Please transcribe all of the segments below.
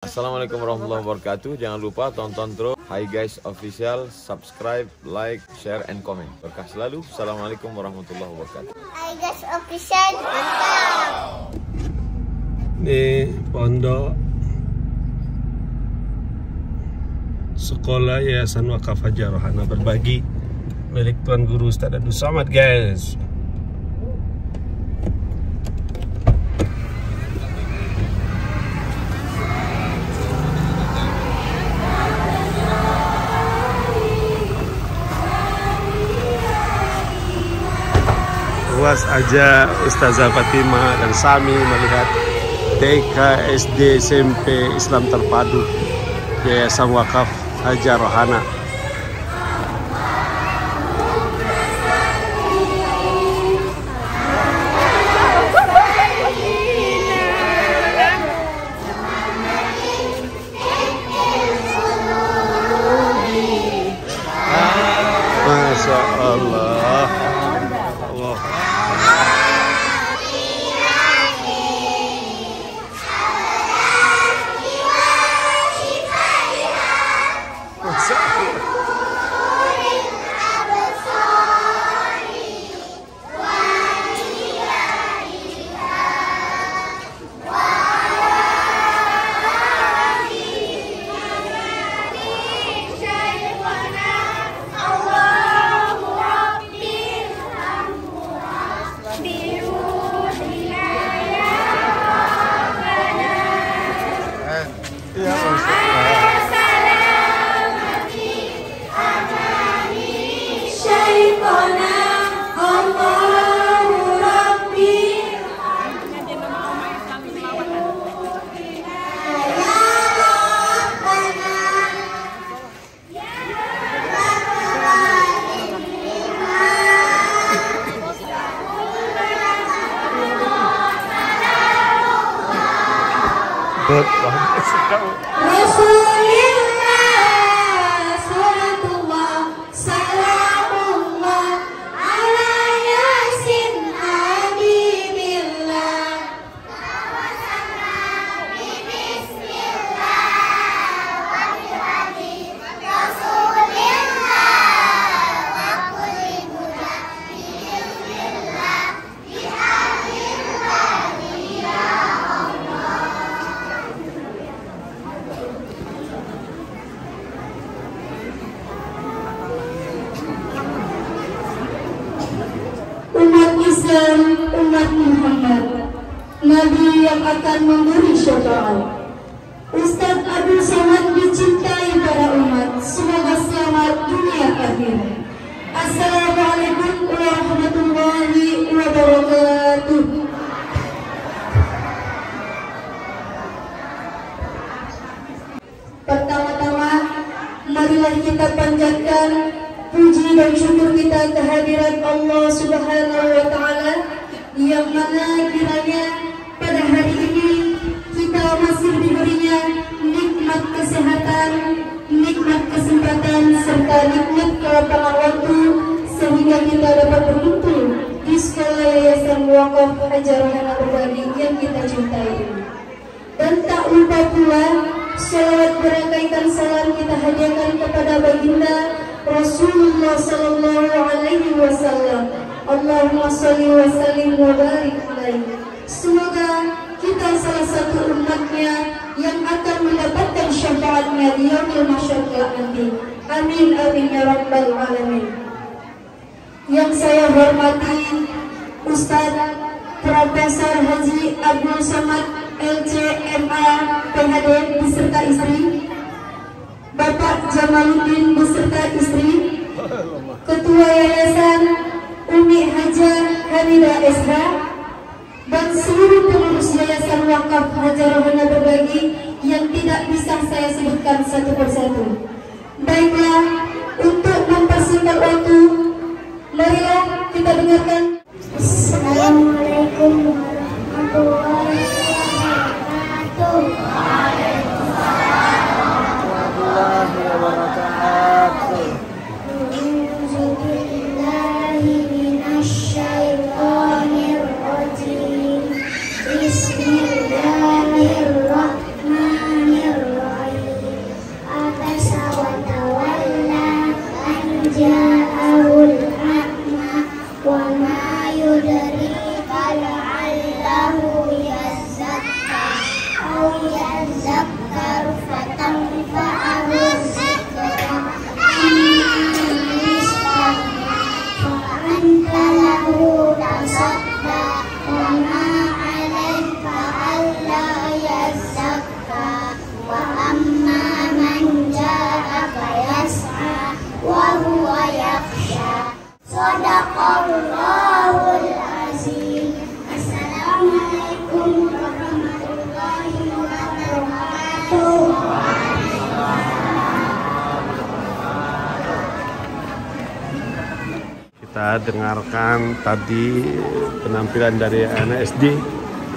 Assalamualaikum warahmatullahi wabarakatuh. Jangan lupa tonton terus Hi Guys Official, subscribe, like, share, and comment. Berkah selalu. Assalamualaikum warahmatullahi wabarakatuh. Hai guys official mantap. Ini pondok sekolah Yayasan Wakaf Hajar Rohana berbagi milik Tuan Guru Ustaz Abdul Samad guys. Aja Ustazah Fatimah dan Sami melihat TK, SD, SMP Islam terpadu Yayasan Wakaf Hajar Rohana. Nabi yang akan memberi syafaat Ustadz Abdul Somad dicintai para umat. Semoga selamat dunia akhirat Assalamualaikum warahmatullahi wabarakatuh. Pertama-tama, marilah kita panjatkan puji dan syukur kita kehadiran Allah Subhanahu wa taala yang mana kiranya serta nikmat kelapangan waktu sehingga kita dapat berkumpul di sekolah Yayasan Wakaf Hajar Rohana Berbagi yang kita cintai. Dan tak lupa pula Salawat berangkaikan salam kita hadiahkan kepada baginda Rasulullah Sallallahu Alaihi Wasallam. Allahumma salli wa sallim wa barik alaihi. Semoga kita salah satu umatnya yang akan mendapatkan syafaatnya di yaumil mahsyar kelak nanti. Amin amin ya rabbal alamin. Yang saya hormati Ustaz Profesor Haji Abdul Somad LCMA PhD beserta istri Bapak Jamaluddin beserta istri Ketua Yayasan Umi Hajar Hamida SH dan seluruh pengurus Yayasan Wakaf Hajar Rohana Berbagi yang tidak bisa saya sebutkan satu persatu. Baiklah, marilah Kita dengarkan tadi penampilan dari anak SD,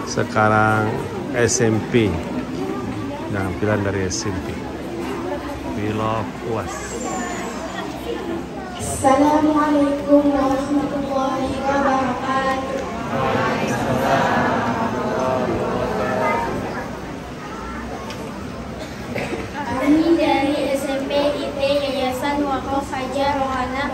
sekarang SMP. Penampilan dari SMP. Bila puas. Assalamualaikum warahmatullahi wabarakatuh. Kami dari SMP IT Yayasan Wakaf Fajar Rohana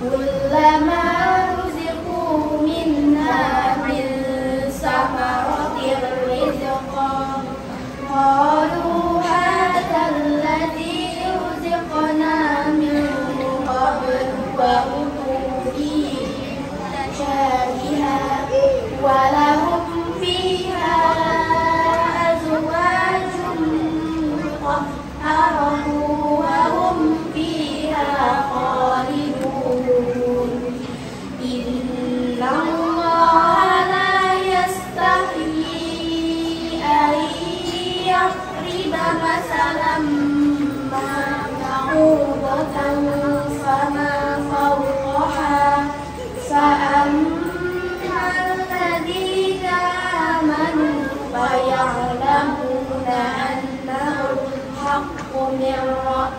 كلما Namorot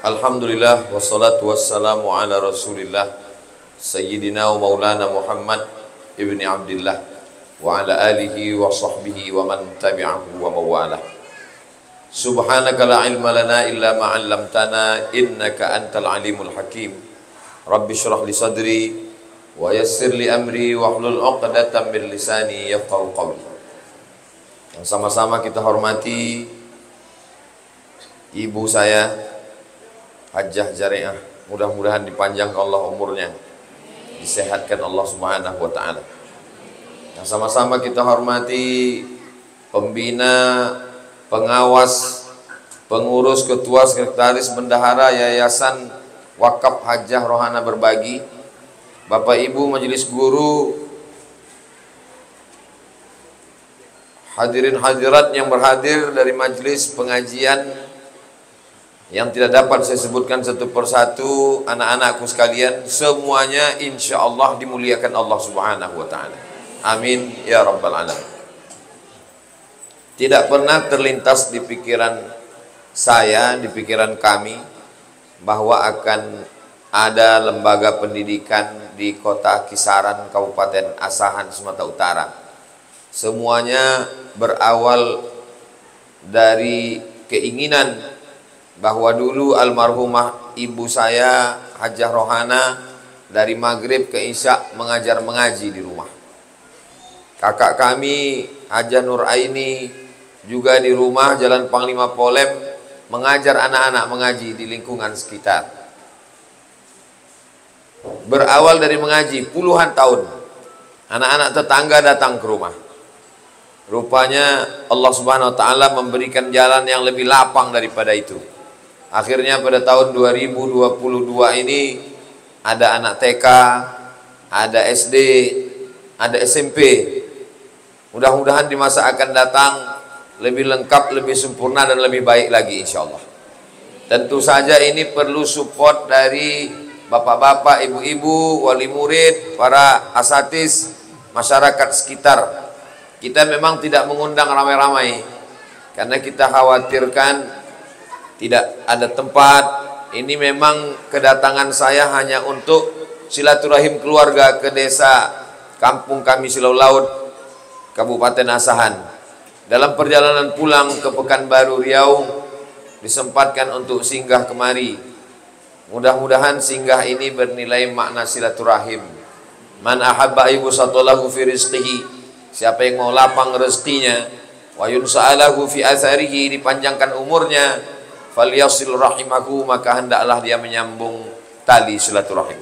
Alhamdulillah wassalatu wassalamu ala Rasulillah Sayyidina wa Maulana Muhammad ibni Abdullah wa ala alihi wa sahbihi wa man tabi'ahu wa mawalah. Subhanaka la ilma lana illa ma 'allamtana innaka antal alimul hakim. Rabbi shrah li sadri wa yassir li amri wa hlul 'uqdatam min lisani yafqahu qawli. Yang sama-sama kita hormati ibu saya Hajjah Jariah. Mudah-mudahan dipanjangkan Allah umurnya. Disehatkan Allah Subhanahu wa taala. Yang sama-sama kita hormati pembina, pengawas, pengurus, ketua, sekretaris, bendahara Yayasan Wakaf Hajah Rohana Berbagi, Bapak Ibu Majelis Guru, hadirin hadirat yang berhadir dari majelis pengajian yang tidak dapat saya sebutkan satu persatu anak-anakku sekalian semuanya insya Allah dimuliakan Allah subhanahu wa ta'ala. Amin ya rabbal alamin. Tidak pernah terlintas di pikiran saya di pikiran kami bahwa akan ada lembaga pendidikan di kota Kisaran Kabupaten Asahan Sumatera Utara. Semuanya berawal dari keinginan bahwa dulu almarhumah ibu saya Hajah Rohana dari maghrib ke isya mengajar mengaji di rumah. Kakak kami Hajah Nur Aini juga di rumah Jalan Panglima Polem mengajar anak-anak mengaji di lingkungan sekitar. Berawal dari mengaji puluhan tahun, anak-anak tetangga datang ke rumah Rupanya Allah Subhanahu wa taala memberikan jalan yang lebih lapang daripada itu. Akhirnya pada tahun 2022 ini ada anak TK, ada SD, ada SMP. Mudah-mudahan di masa akan datang lebih lengkap, lebih sempurna dan lebih baik lagi insya Allah. Tentu saja ini perlu support dari bapak-bapak, ibu-ibu, wali murid, para asatis, masyarakat sekitar kita memang tidak mengundang ramai-ramai karena kita khawatirkan tidak ada tempat. Ini memang kedatangan saya hanya untuk silaturahim keluarga ke desa kampung kami Silau Laut, Kabupaten Asahan. Dalam perjalanan pulang ke Pekanbaru Riau disempatkan untuk singgah kemari. Mudah-mudahan singgah ini bernilai makna silaturahim. Man ahabba ibu satulahu fi rizqihi Siapa yang mau lapang rezekinya, wa yunsa'alahu fi atharihi dipanjangkan umurnya, falyasil rahimahu maka hendaklah dia menyambung tali silaturahim.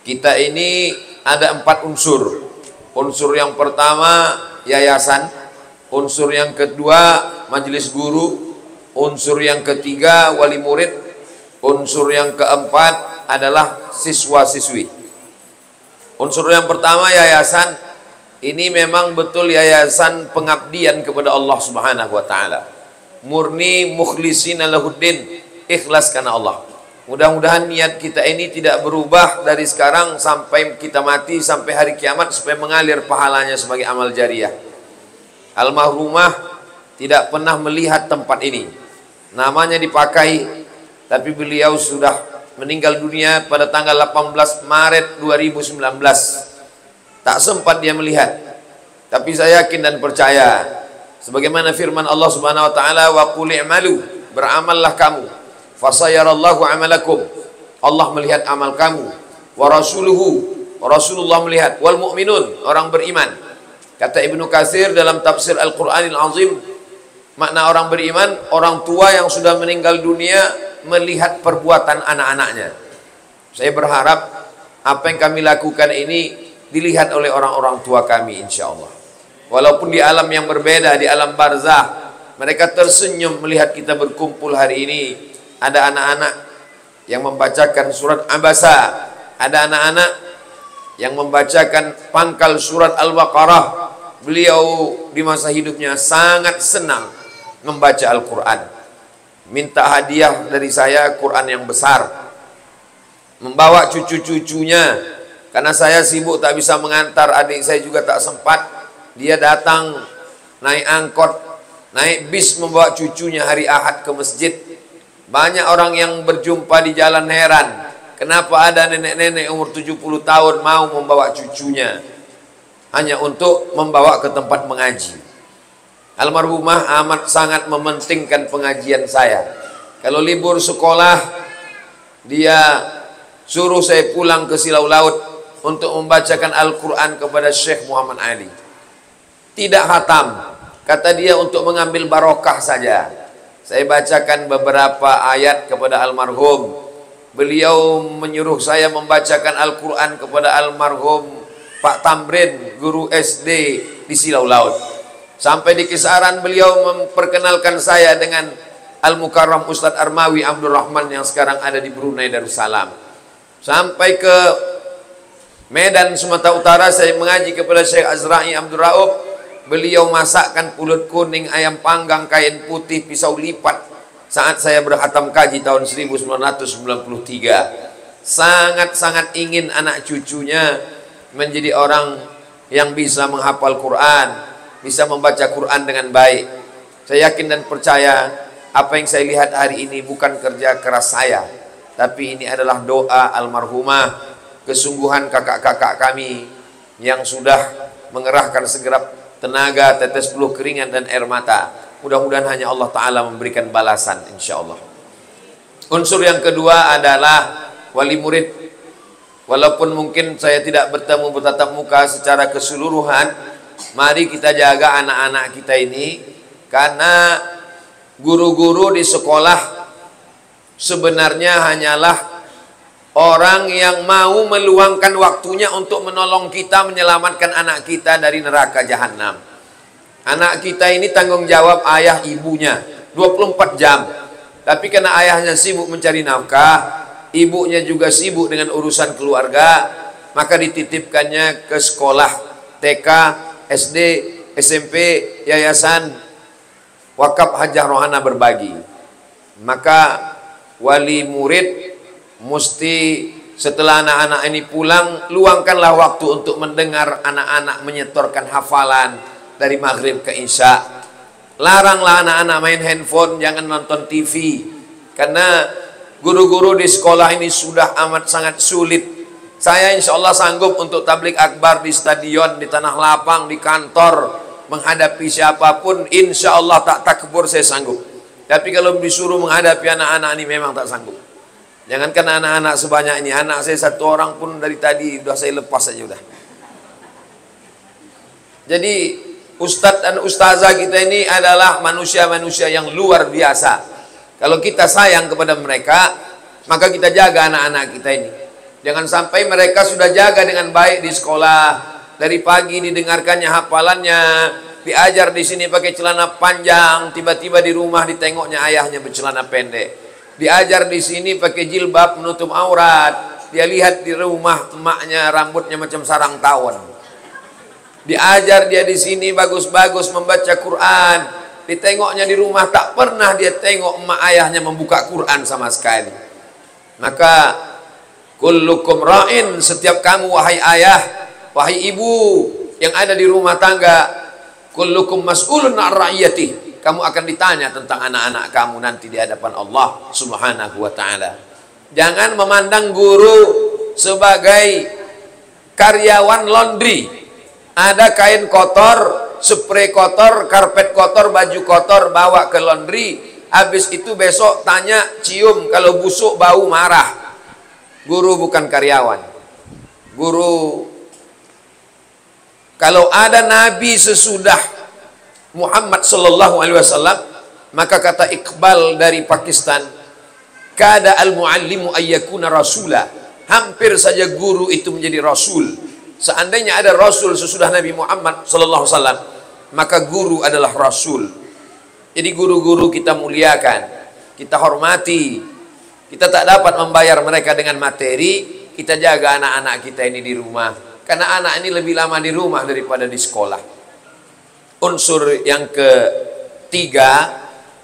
Kita ini ada empat unsur. Unsur yang pertama yayasan, unsur yang kedua majelis guru, unsur yang ketiga wali murid, unsur yang keempat adalah siswa-siswi. Unsur yang pertama yayasan ini memang betul yayasan pengabdian kepada Allah Subhanahu wa taala. Murni mukhlisina lahuddin, ikhlas karena Allah. Mudah-mudahan niat kita ini tidak berubah dari sekarang sampai kita mati sampai hari kiamat supaya mengalir pahalanya sebagai amal jariah. Almarhumah tidak pernah melihat tempat ini. Namanya dipakai tapi beliau sudah meninggal dunia pada tanggal 18 Maret 2019 Tak sempat dia melihat. Tapi saya yakin dan percaya sebagaimana firman Allah Subhanahu wa taala wa qul i'malu beramallah kamu. Fasayarallahu amalakum. Allah melihat amal kamu. Wa rasuluhu Rasulullah melihat. Wal mu'minun orang beriman. Kata Ibnu Katsir dalam tafsir Al-Qur'anil Azim makna orang beriman orang tua yang sudah meninggal dunia melihat perbuatan anak-anaknya. Saya berharap apa yang kami lakukan ini dilihat oleh orang-orang tua kami insya Allah. Walaupun di alam yang berbeda, di alam barzah, mereka tersenyum melihat kita berkumpul hari ini. Ada anak-anak yang membacakan surat Abasa, ada anak-anak yang membacakan pangkal surat Al-Baqarah. Beliau di masa hidupnya sangat senang membaca Al-Quran. Minta hadiah dari saya Quran yang besar. Membawa cucu-cucunya karena saya sibuk tak bisa mengantar adik saya juga tak sempat. Dia datang naik angkot, naik bis membawa cucunya hari Ahad ke masjid. Banyak orang yang berjumpa di jalan heran. Kenapa ada nenek-nenek umur 70 tahun mau membawa cucunya hanya untuk membawa ke tempat mengaji. Almarhumah amat sangat mementingkan pengajian saya. Kalau libur sekolah, dia suruh saya pulang ke Silau Laut untuk membacakan Al-Quran kepada Syekh Muhammad Ali. Tidak hatam. Kata dia untuk mengambil barokah saja. Saya bacakan beberapa ayat kepada almarhum. Beliau menyuruh saya membacakan Al-Quran kepada almarhum Pak Tamrin, guru SD di Silau Laut. Sampai di kisaran beliau memperkenalkan saya dengan Al-Mukarram Ustadz Armawi Abdul Rahman yang sekarang ada di Brunei Darussalam. Sampai ke Medan Sumatera Utara saya mengaji kepada Syekh Azra'i Abdul Raub. Beliau masakkan pulut kuning, ayam panggang, kain putih, pisau lipat saat saya berhatam kaji tahun 1993. Sangat-sangat ingin anak cucunya menjadi orang yang bisa menghafal Quran, bisa membaca Quran dengan baik. Saya yakin dan percaya apa yang saya lihat hari ini bukan kerja keras saya, tapi ini adalah doa almarhumah, kesungguhan kakak-kakak kami yang sudah mengerahkan segerap tenaga, tetes peluh keringat dan air mata. Mudah-mudahan hanya Allah Ta'ala memberikan balasan insya Allah. Unsur yang kedua adalah wali murid. Walaupun mungkin saya tidak bertemu bertatap muka secara keseluruhan, mari kita jaga anak-anak kita ini karena guru-guru di sekolah sebenarnya hanyalah orang yang mau meluangkan waktunya untuk menolong kita menyelamatkan anak kita dari neraka jahanam. Anak kita ini tanggung jawab ayah ibunya 24 jam. Tapi karena ayahnya sibuk mencari nafkah, ibunya juga sibuk dengan urusan keluarga, maka dititipkannya ke sekolah TK, SD, SMP, yayasan wakaf hajah rohana berbagi. Maka wali murid mesti setelah anak-anak ini pulang, luangkanlah waktu untuk mendengar anak-anak menyetorkan hafalan dari maghrib ke isya. Laranglah anak-anak main handphone, jangan nonton TV. Karena Guru-guru di sekolah ini sudah amat sangat sulit. Saya insya Allah sanggup untuk tablik akbar di stadion, di tanah lapang, di kantor, menghadapi siapa pun, insya Allah tak takbur saya sanggup. Tapi kalau disuruh menghadapi anak-anak ini memang tak sanggup. Jangankan anak-anak sebanyak ini, anak saya satu orang pun dari tadi sudah saya lepas saja sudah. Jadi ustadz dan ustazah kita ini adalah manusia-manusia yang luar biasa. Kalau kita sayang kepada mereka, maka kita jaga anak-anak kita ini. Jangan sampai mereka sudah jaga dengan baik di sekolah. Dari pagi didengarkannya hafalannya, diajar di sini pakai celana panjang, tiba-tiba di rumah ditengoknya ayahnya bercelana pendek. Diajar di sini pakai jilbab menutup aurat. Dia lihat di rumah emaknya rambutnya macam sarang tawon. Diajar dia di sini bagus-bagus membaca Quran, ditengoknya di rumah tak pernah dia tengok emak ayahnya membuka Quran sama sekali maka kullukum ra'in setiap kamu wahai ayah wahai ibu yang ada di rumah tangga kullukum mas'ulun ar ra'iyati kamu akan ditanya tentang anak-anak kamu nanti di hadapan Allah Subhanahu wa taala jangan memandang guru sebagai karyawan laundry ada kain kotor spray kotor, karpet kotor, baju kotor bawa ke laundry. Habis itu besok tanya cium kalau busuk bau marah. Guru bukan karyawan. Guru kalau ada nabi sesudah Muhammad sallallahu alaihi wasallam maka kata Iqbal dari Pakistan kada al muallimu ayyakuna rasula hampir saja guru itu menjadi rasul Seandainya ada Rasul sesudah Nabi Muhammad Sallallahu Alaihi Wasallam, maka guru adalah Rasul. Jadi guru-guru kita muliakan, kita hormati. Kita tak dapat membayar mereka dengan materi, kita jaga anak-anak kita ini di rumah. Karena anak ini lebih lama di rumah daripada di sekolah. Unsur yang ketiga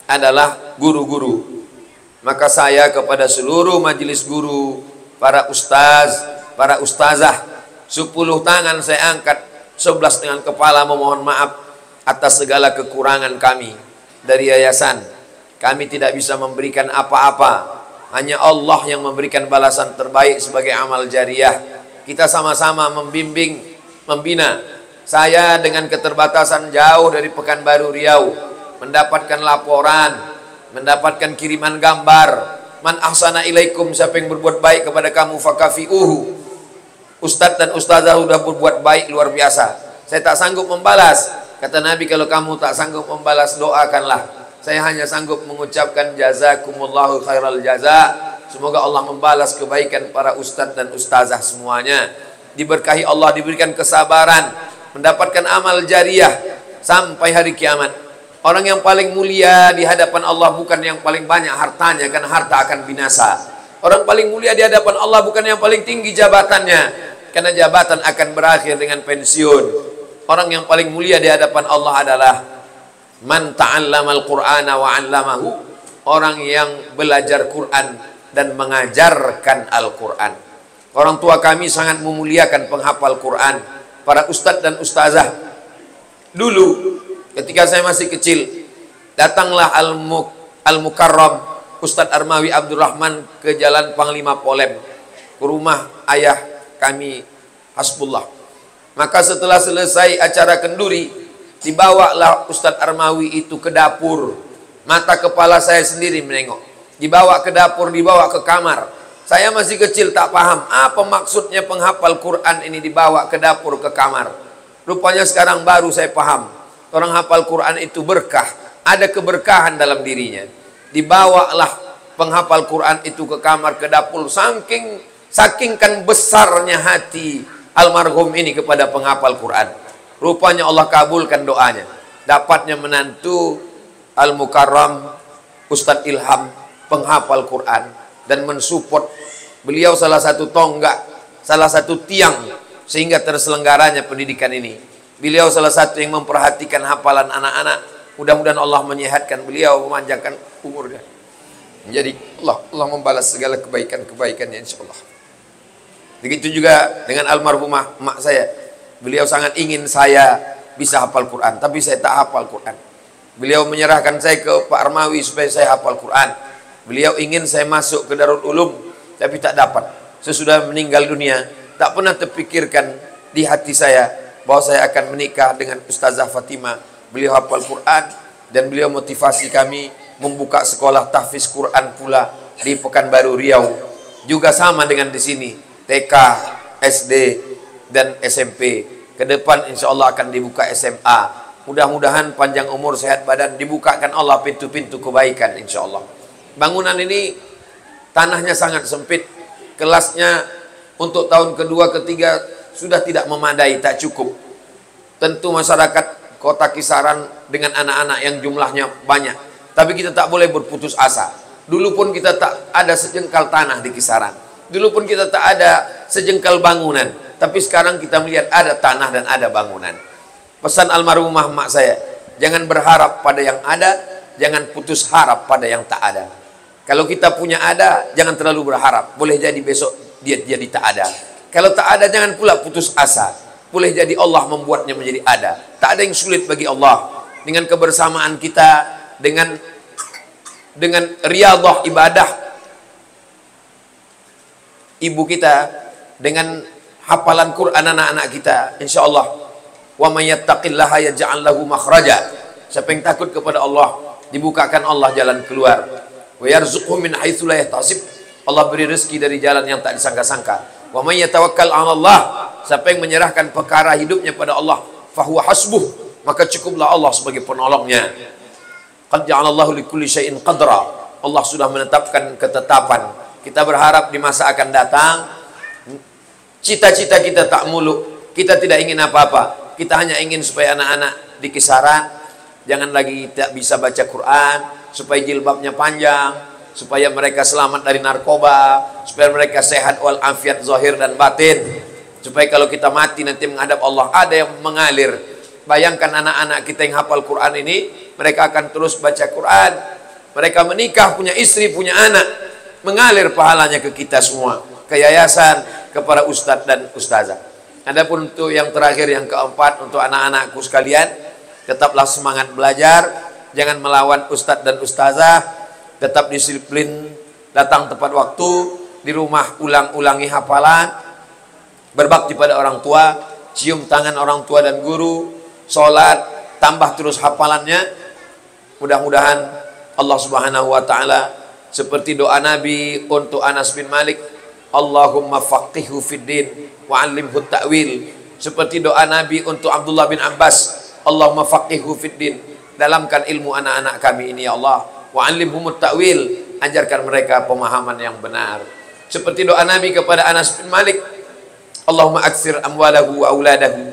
adalah guru-guru. Maka saya kepada seluruh majelis guru, para ustaz, para ustazah, Sepuluh tangan saya angkat, sebelas dengan kepala memohon maaf atas segala kekurangan kami dari yayasan. Kami tidak bisa memberikan apa-apa. Hanya Allah yang memberikan balasan terbaik sebagai amal jariah. Kita sama-sama membimbing, membina. Saya dengan keterbatasan jauh dari Pekanbaru Riau mendapatkan laporan, mendapatkan kiriman gambar. Man ahsana ilaikum siapa yang berbuat baik kepada kamu fakafiuhu Ustadz dan ustazah sudah berbuat baik luar biasa. Saya tak sanggup membalas. Kata Nabi kalau kamu tak sanggup membalas doakanlah. Saya hanya sanggup mengucapkan jazakumullahu khairal jaza. Semoga Allah membalas kebaikan para ustadz dan ustazah semuanya. diberkahi Allah, diberikan kesabaran, mendapatkan amal jariah sampai hari kiamat. Orang yang paling mulia di hadapan Allah bukan yang paling banyak hartanya, karena harta akan binasa. Orang paling mulia di hadapan Allah bukan yang paling tinggi jabatannya, karena jabatan akan berakhir dengan pensiun. Orang yang paling mulia di hadapan Allah adalah man ta'allama al-Qur'ana wa 'allamahu, orang yang belajar Quran dan mengajarkan Al-Quran. Orang tua kami sangat memuliakan penghafal Quran, para ustadz dan ustazah. Dulu ketika saya masih kecil, datanglah Al-Mukarram Ustadz Armawi Abdurrahman ke Jalan Panglima Polem, ke rumah ayah kami Hasbullah. Maka setelah selesai acara kenduri, dibawalah Ustadz Armawi itu ke dapur. Mata kepala saya sendiri menengok. Dibawa ke dapur, dibawa ke kamar. Saya masih kecil tak paham apa maksudnya penghafal Quran ini dibawa ke dapur ke kamar. Rupanya sekarang baru saya paham. Orang hafal Quran itu berkah, ada keberkahan dalam dirinya. Dibawalah penghafal Quran itu ke kamar ke dapur saking sakingkan besarnya hati almarhum ini kepada penghafal Quran. Rupanya Allah kabulkan doanya. Dapatnya menantu Al-Mukarram Ustadz Ilham penghafal Quran dan mensupport beliau salah satu tonggak, salah satu tiang sehingga terselenggaranya pendidikan ini. Beliau salah satu yang memperhatikan hafalan anak-anak. Mudah-mudahan Allah menyehatkan beliau, memanjangkan umurnya. Jadi Allah Allah membalas segala kebaikan-kebaikannya insyaallah. Begitu juga dengan almarhumah mak saya. Beliau sangat ingin saya bisa hafal Quran, tapi saya tak hafal Quran. Beliau menyerahkan saya ke Pak Armawi supaya saya hafal Quran. Beliau ingin saya masuk ke Darul Ulum, tapi tak dapat. Sesudah meninggal dunia, tak pernah terpikirkan di hati saya bahwa saya akan menikah dengan Ustazah Fatimah. Beliau hafal Quran dan beliau motivasi kami membuka sekolah tahfiz Quran pula di Pekanbaru Riau. Juga sama dengan di sini, TK, SD, dan SMP. Ke depan insya Allah akan dibuka SMA. Mudah-mudahan panjang umur, sehat badan, dibukakan Allah pintu-pintu kebaikan insya Allah. Bangunan ini tanahnya sangat sempit. Kelasnya untuk tahun kedua, ketiga sudah tidak memadai, tak cukup. Tentu masyarakat kota kisaran dengan anak-anak yang jumlahnya banyak. Tapi kita tak boleh berputus asa. Dulu pun kita tak ada sejengkal tanah di kisaran. Dulu pun kita tak ada sejengkal bangunan. Tapi sekarang kita melihat ada tanah dan ada bangunan. Pesan almarhumah mak saya, jangan berharap pada yang ada, jangan putus harap pada yang tak ada. Kalau kita punya ada, jangan terlalu berharap. Boleh jadi besok dia jadi tak ada. Kalau tak ada, jangan pula putus asa. Boleh jadi Allah membuatnya menjadi ada. Tak ada yang sulit bagi Allah. Dengan kebersamaan kita, dengan dengan riadah ibadah ibu kita, dengan hafalan Quran anak-anak kita, insya Allah. Wa may yattaqillaha yaj'al makhraja. Siapa yang takut kepada Allah, dibukakan Allah jalan keluar. Wa yarzuqhu. Allah beri rezeki dari jalan yang tak disangka-sangka. Wa may yatawakkal 'ala Allah. Siapa yang menyerahkan perkara hidupnya pada Allah, fahuwa hasbuh, maka cukuplah Allah sebagai penolongnya. Qad ja'alallahu likulli syai'in qadra. Allah sudah menetapkan ketetapan. Kita berharap di masa akan datang cita-cita kita tak muluk. Kita tidak ingin apa-apa. Kita hanya ingin supaya anak-anak di kisaran jangan lagi tak bisa baca Quran, supaya jilbabnya panjang, supaya mereka selamat dari narkoba, supaya mereka sehat wal afiat zahir dan batin. Supaya kalau kita mati nanti menghadap Allah ada yang mengalir. Bayangkan anak-anak kita yang hafal Quran ini, mereka akan terus baca Quran. Mereka menikah, punya istri, punya anak. Mengalir pahalanya ke kita semua. Ke yayasan, kepada ustadz dan ustazah. Adapun untuk yang terakhir, yang keempat, untuk anak-anakku sekalian, tetaplah semangat belajar, jangan melawan ustadz dan ustazah, tetap disiplin, datang tepat waktu, di rumah ulang-ulangi hafalan, berbakti pada orang tua, cium tangan orang tua dan guru, sholat, tambah terus hafalannya. Mudah-mudahan Allah Subhanahu wa taala seperti doa Nabi untuk Anas bin Malik, Allahumma faqihhu fid din wa 'allimhu ta'wil. Seperti doa Nabi untuk Abdullah bin Abbas, Allahumma faqihhu fid din. Dalamkan ilmu anak-anak kami ini ya Allah. Wa 'allimhum ta'wil. Ajarkan mereka pemahaman yang benar. Seperti doa Nabi kepada Anas bin Malik, Allahumma aksir amwalahu wa auladahu.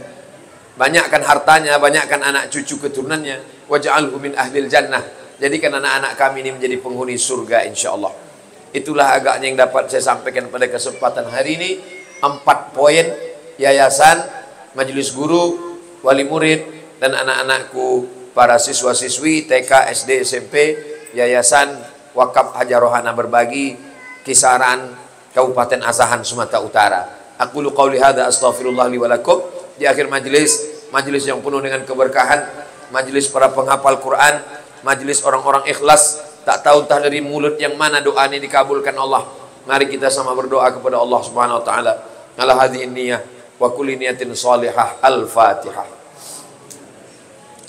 Banyakkan hartanya, banyakkan anak cucu keturunannya. Waj'alhu min ahlil jannah. Jadikan anak-anak kami ini menjadi penghuni surga insyaAllah. Itulah agaknya yang dapat saya sampaikan pada kesempatan hari ini. Empat poin yayasan, majelis guru, wali murid, dan anak-anakku, para siswa-siswi, TK, SD, SMP, yayasan, wakaf hajarohana berbagi, kisaran Kabupaten Asahan, Sumatera Utara. Aku lu qauli hadza astaghfirullah li wa lakum. Di akhir majlis, majlis yang penuh dengan keberkahan, majlis para penghafal Quran, majlis orang-orang ikhlas, tak tahu entah dari mulut yang mana doa ini dikabulkan Allah. Mari kita sama berdoa kepada Allah Subhanahu wa taala. Ala hadhihi niyyah wa kulli niyatin salihah. Al-Fatihah.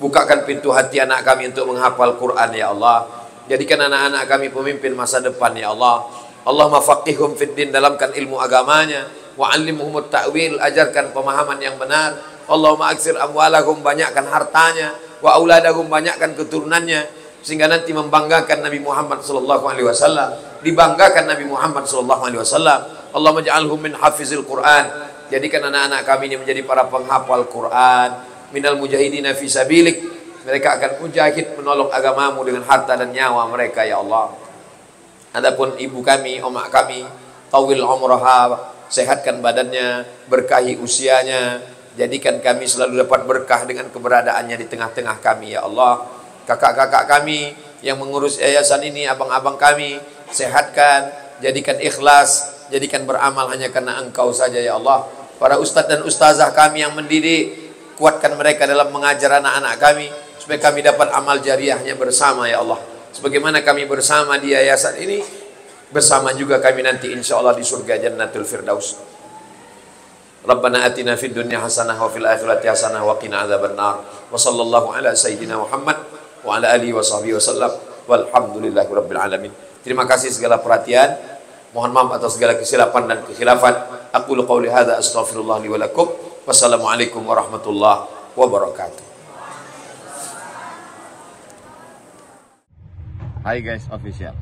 Bukakan pintu hati anak kami untuk menghafal Quran ya Allah. Jadikan anak-anak kami pemimpin masa depan ya Allah. Allahumma faqihum fid din dalamkan ilmu agamanya. Wa 'allimhum ta'wil ajarkan pemahaman yang benar. Allahumma aksir amwalahum banyakkan hartanya. Wa auladahum banyakkan keturunannya. Sehingga nanti membanggakan Nabi Muhammad sallallahu alaihi wasallam. Dibanggakan Nabi Muhammad sallallahu alaihi wasallam. Allah maj'alhum min hafizil Quran. Jadikan anak-anak kami ini menjadi para penghafal Quran minal mujahidina fi sabilik. Mereka akan mujahid menolong agamamu dengan harta dan nyawa mereka ya Allah. Adapun ibu kami omak kami tawil umraha sehatkan badannya berkahi usianya jadikan kami selalu dapat berkah dengan keberadaannya di tengah-tengah kami ya Allah. Kakak-kakak kami yang mengurus yayasan ini abang-abang kami sehatkan jadikan ikhlas jadikan beramal hanya karena engkau saja ya Allah. Para ustadz dan ustazah kami yang mendidik kuatkan mereka dalam mengajar anak-anak kami supaya kami dapat amal jariahnya bersama ya Allah. Sebagaimana kami bersama di yayasan ini bersama juga kami nanti insya Allah di surga jannatul firdaus. Rabbana atina fid dunya hasanah wa fil akhirati hasanah wa qina adzabannar. Wa sallallahu ala sayyidina Muhammad wa ala alihi wa sahbihi wasallam walhamdulillahi rabbil alamin. Terima kasih segala perhatian. Mohon maaf atas segala kesilapan dan kekhilafan. Aku qauli hadza astaghfirullah li wa lakum wassalamualaikum warahmatullahi wabarakatuh. Hai guys official